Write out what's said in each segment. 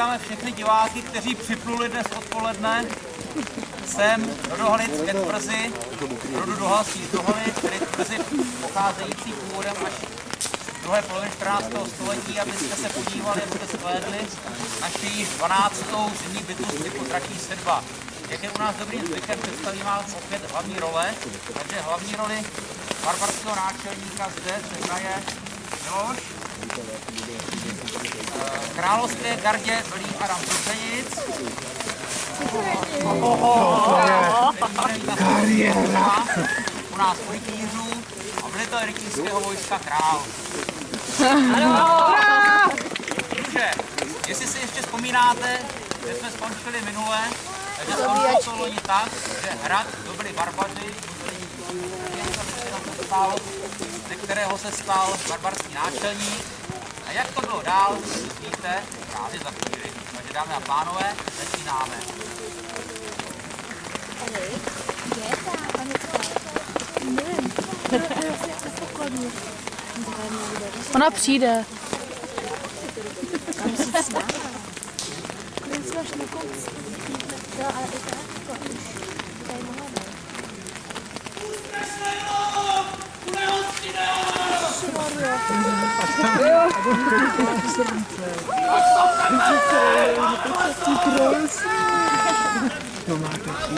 vítáme všechny diváky, kteří připluli dnes odpoledne sem do Dohalic ke tvrzi, rodu Dohalský z Dohalic, tedy tvrzi pocházející původem až druhé poloviny 14. století, abyste se podívali, abyste shlédli naši již 12. zimní bytu z typu Dračí sedba. Jak je u nás dobrým zvykem, představí vám opět hlavní role, takže hlavní roli barbarského náčelníka zde se hraje Miloš, Královské gardě velí Adam Kucenic. Kariéra! U nás politířů a to rytířského vojska král. Ano! Takže, jestli si ještě vzpomínáte, že jsme skončili minule, takže skončilo to loni tak, že hrad to byli barbaři, ze kterého se stal barbarský náčelník, a jak to bylo dál, víte právě za chvíli. Takže dámy a pánové, začínáme. Ona přijde. Jo, ale i tak, to už tady mohla být. Tomata aqui,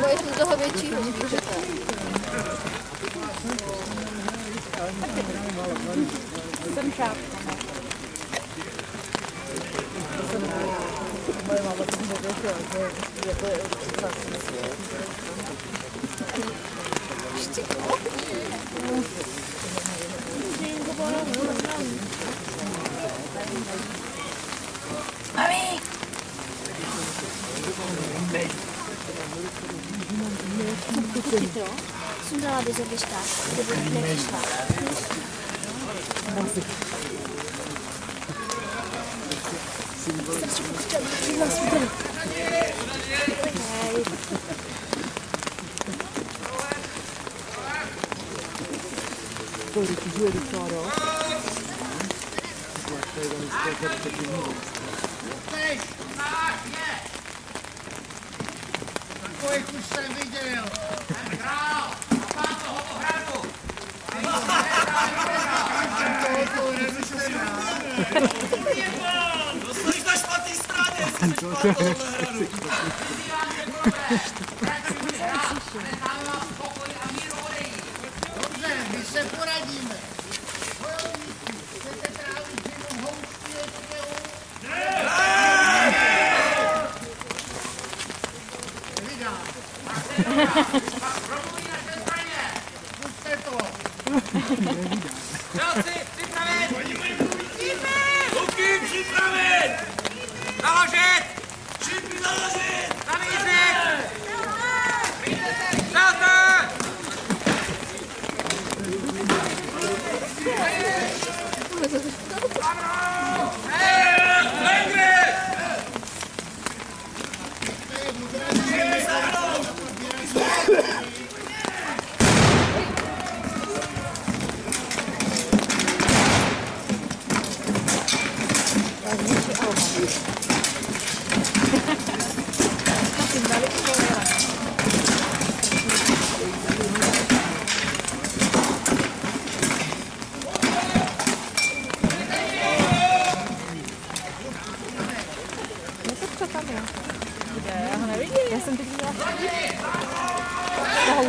Bo jestem zachowie cicho, nie widzę tak. Jestem czapką. Moja mama to mówiła, że to jest tak. Pietro, sunęłaby sobie sztab, gdyby wleci sztab. Starczy pokościami, nas wydaje. Když žije docela dost. Takových už jsem viděl. Jsem hrál. A má toho ohradu. Stojíš na špatný straně, jsi špatnou ohradu. Tak si se poradíme. Bojovníci, chcete trávit zimu v houšti ještěvu?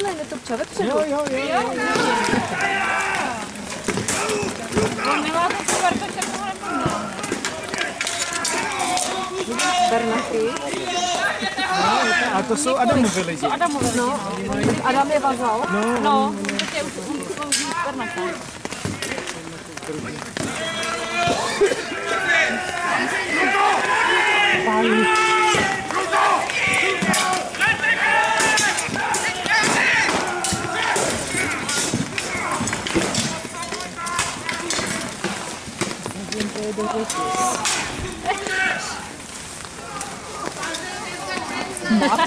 Hele, je to čavek Jo, jo, jo. On nemá to super, tak se tohle nemá. Bernachy. A to jsou Adamovi lidi. No, Adam je vazal. No, no. Tak je už slouží Mák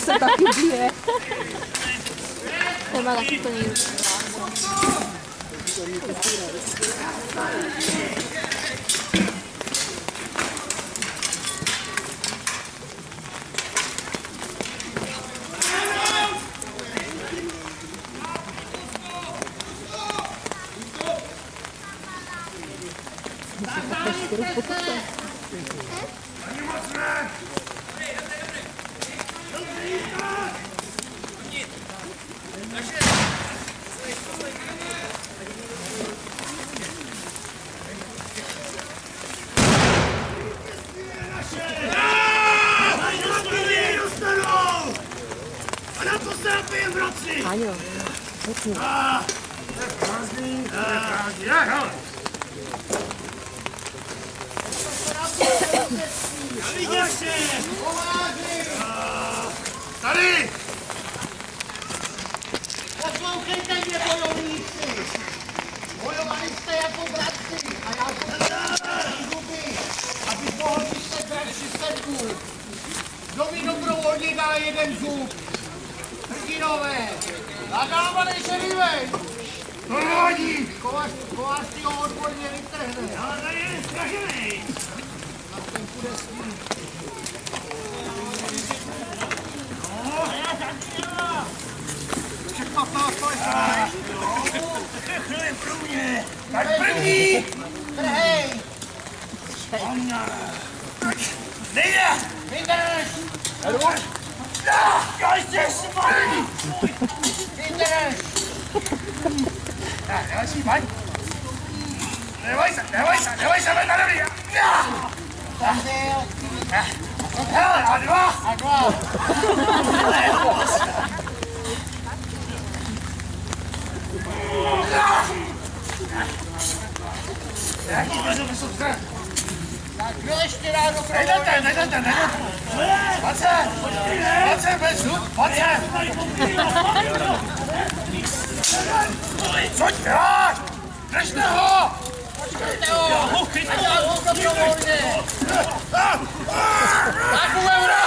se taky bije. To má taky plný ruce. A na to se napije v noci! Aňo, Jsi! Tady! Poslouchejte mě, bojovníci! Bojovali jste jako bratři a já jsem se zuby, aby mohl další sedku. Kdo mi dobrovolně dá jeden zub? Hrdinové! Nadáva nejšerivej! To nevadí! Kovář, kovář ti ho odborně vytrhne. Ale tady je strašený! A ten půjde s Tak první! Trhej! Nejde! Vydrž! Já ještě svalí! Vydrž! Tak, další, pojď! Neboj se, neboj se, neboj se, ven na dobrý! Zamřel! Hele, a dva! A dva! Jaký to jsou super? Tak kdo ještě dá dobrovolně? Nejdete, nejdete, nejdete! Pojď se! Pojď se, bez zub, pojď se! Co děláš? Držte ho! Počkejte ho! A já ho dobrovolně! Tak u eura!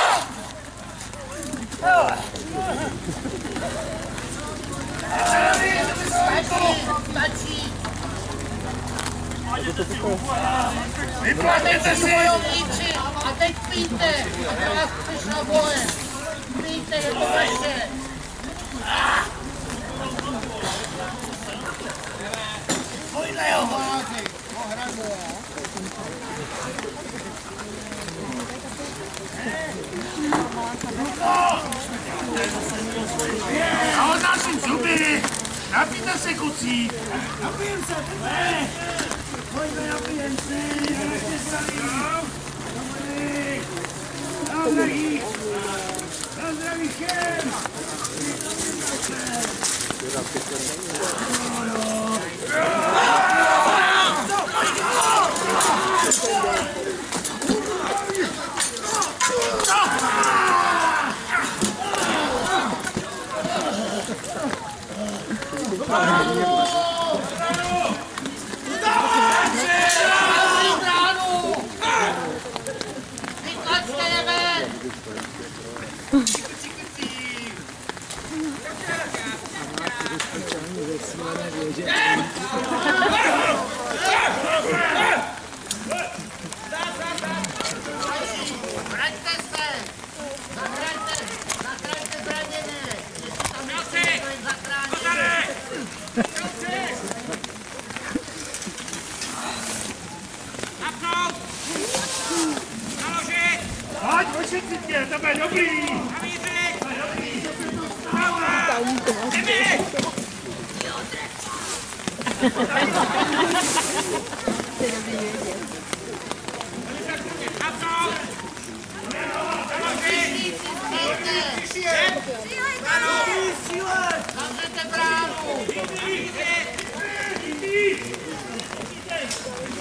Stačí, stačí! Vyplatněte si! Bojovníci! A teď pijte! A vás přišla boje! Pijte, je to vaše! Pojďte Já odnáším zuby! Napijte se, kucí! Napijem se! Pojďme, napijem se! Nenechte zdraví! Dobrý! Na zdraví! Na zdraví všem! Zavřít bravo!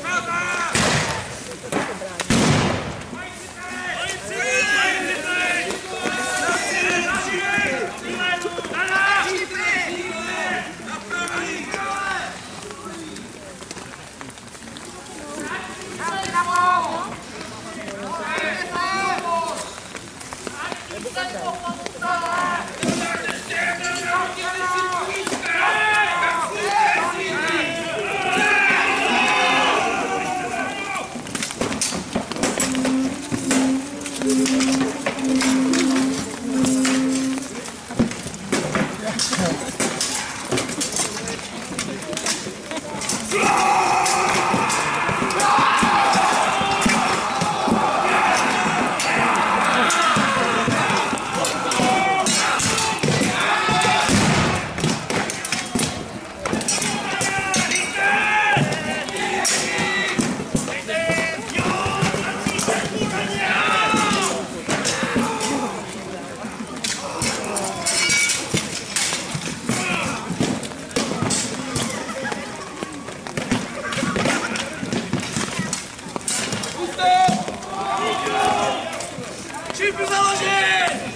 Brava! Chifres da Longe!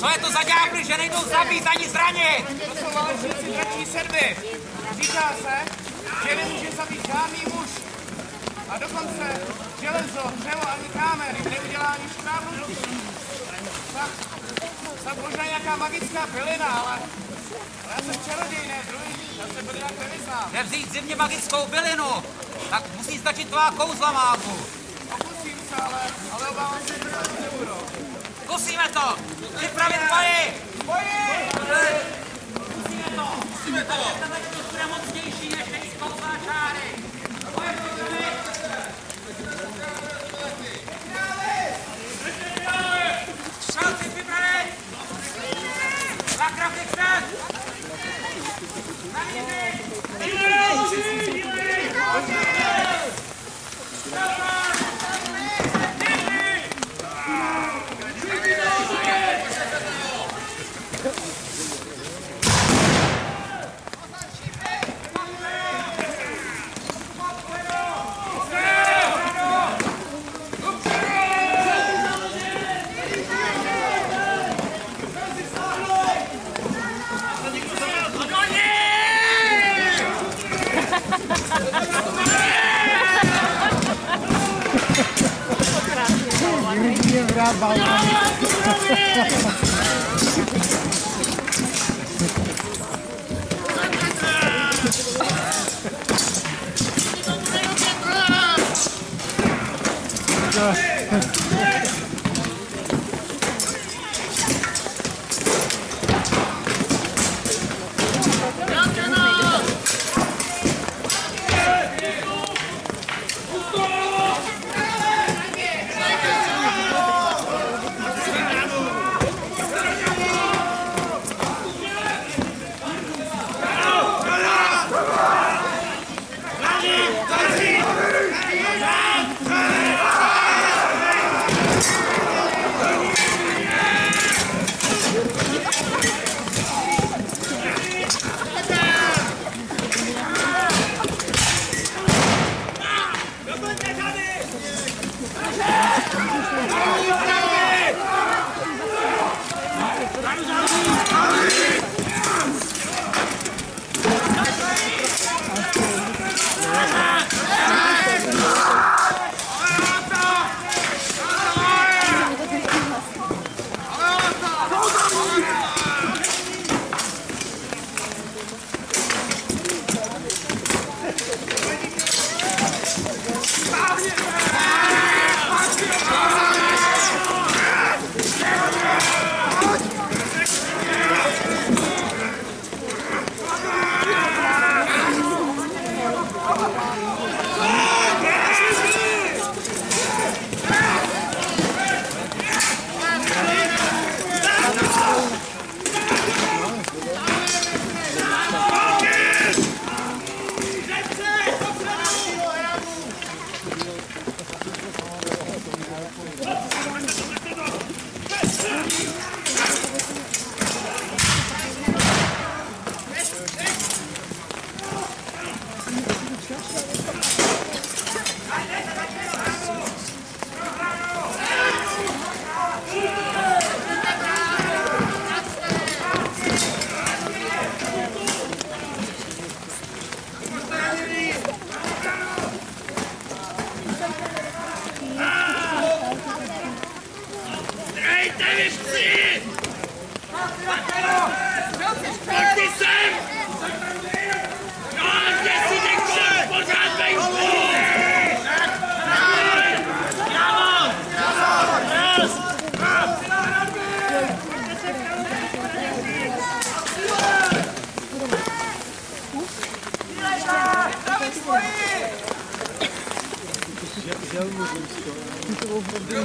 Co je to za ďábly, že nejdou zabít ani zranit? To jsou válečníci dračí sedmy. Říká se, že nemůže zabít žádný muž. A dokonce železo, dřevo ani kámen jim neudělá ani škrábu. Tak, tak možná nějaká magická bylina, ale, ale já jsem čaroděj, ne druidí, já se bylina nevyznám. Nevzít zimně magickou bylinu, tak musí stačit tvá kouzla mágu. Pokusím se, ale, ale obávám se, že to nebudou. Zkusíme to! Připravit boji! Musíme to! Musíme to! To bude mocnější než nejskouzlá čáry! Boje programy! Šalci připravit! Zakrafit před! Namířit! Jirky Já, já me gostou. Eu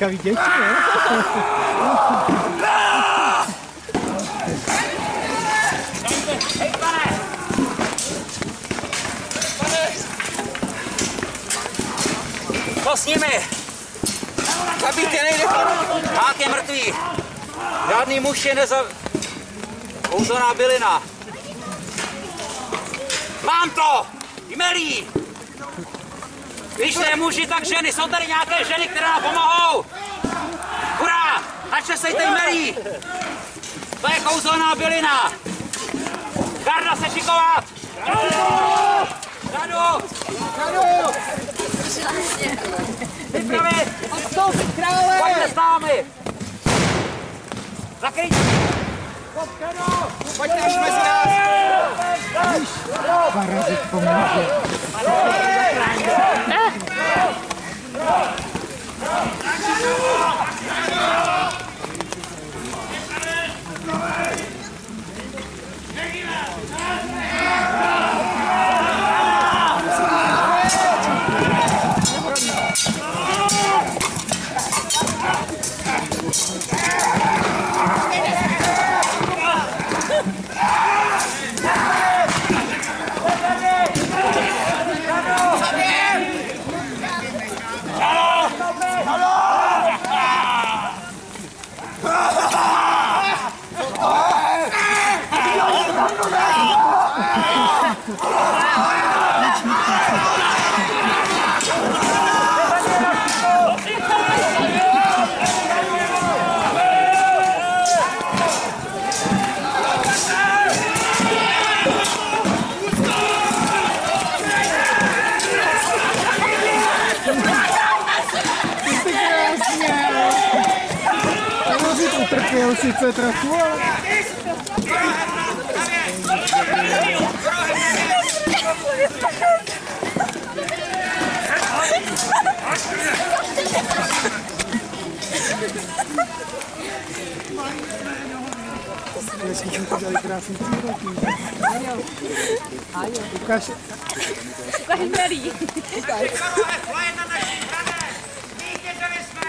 Lékavý děti, ne? Co s nimi? Zabít je nejde. Hák je mrtvý. Žádný muž je neza... Kouzelná bylina. Mám to! Jmelí! Když ne muži, tak ženy. Jsou tady nějaké ženy, které nám pomohou. Hurá! Načesejte jmelí! To je kouzelná bylina. Garda se šikovat! Zadu! Zadu! Vypravit! Odstoupit krále! Pojďte s námi! Zakryť! Pojďte už mezi nás! Parazit pomůže. Parazit se trafoval. Ukáž. Ukáž Marii. Ukáž. Vítězili jsme!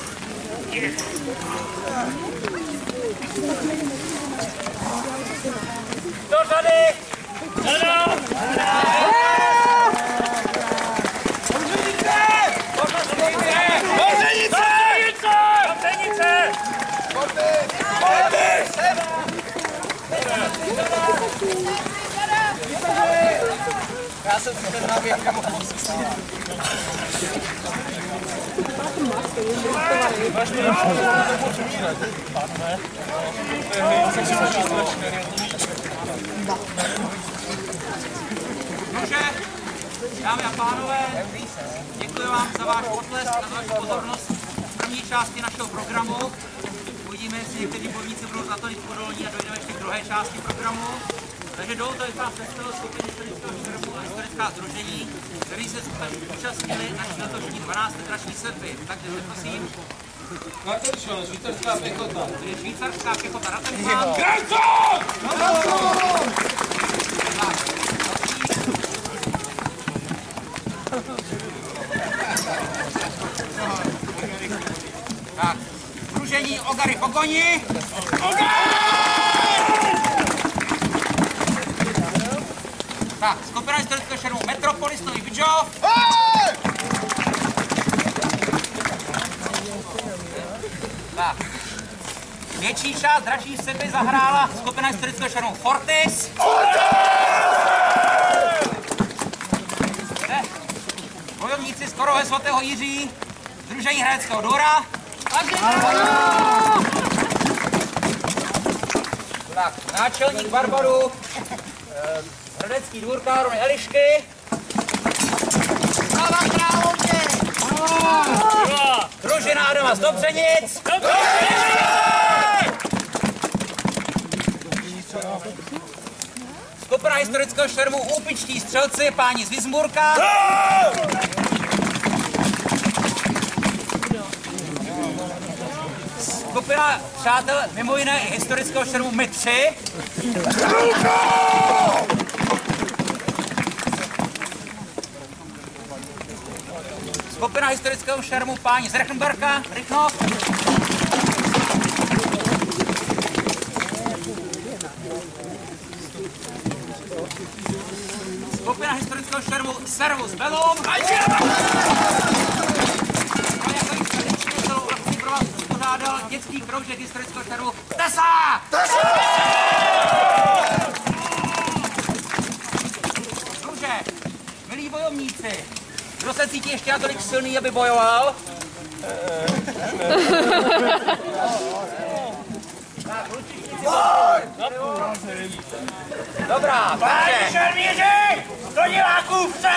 Do řady! Já jsem si ten náběh nemohl Nože, dámy a pánové, děkuji vám za váš potlesk a za vaši pozornost v první části našeho programu. Uvidíme, jestli někteří bojovníci budou natolik odolní a dojdeme ještě k druhé části programu. Takže dovolte, abych vás představil skupiny historického šermu a historická združení, kteří se účastnili naší letošní 12. dražní srpy. Takže prosím. Ratenšon, švýcarská pěchota. To je švýcarská pěchota Ratenšon. Tak, Združení Ogary v Ogoni. Tak, skupina historického šermu Metropolis Nový Bidžov. Tak. Větší část dražší seby zahrála skupina historického šermu Fortis. Bojovníci z Korohe svatého Jiří, Združení Hradeckého dvora. Tak, náčelník Barbaru, Hradecký dvůr Károny Elišky. Sláva královně! Družina Adama z Dobřenic. Skupina historického šermu Úpičtí střelci, páni z Vizmurka. Skupina přátel mimo jiné historického šermu My tři. Skupina historického šermu páni z Rechenberka, Rychnov. Skupina historického šermu Servus Belum. A jako tradičně celou akci pro vás uspořádal dětský kroužek historického šermu Tesa! Dobře, Kdo se cítí ještě natolik silný, aby bojoval? Dobrá, takže... šermíři! Do diváků vpřed!